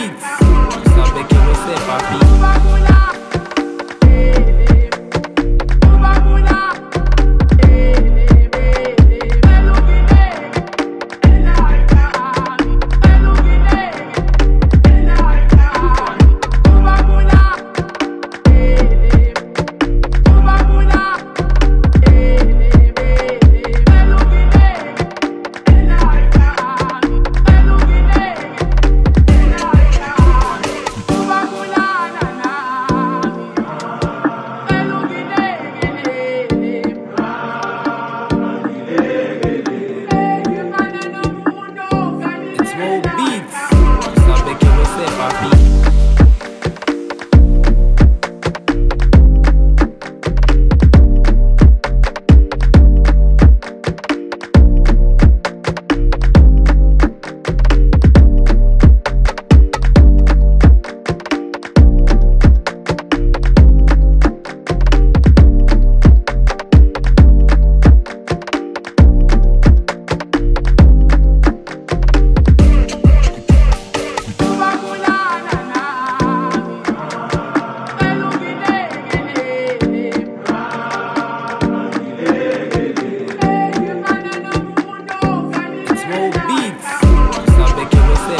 beats. Sabe que você é papi. beats. Stop making me step, my beat.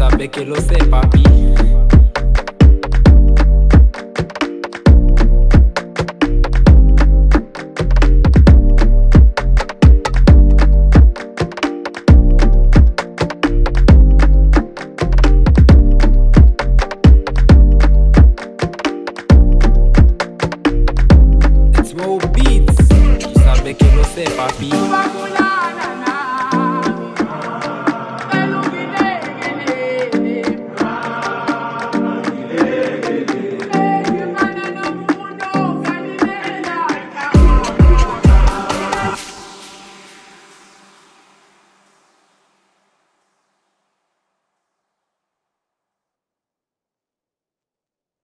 sabe que lo sé, papi. It's more beats, tu sabes que lo sé, papi.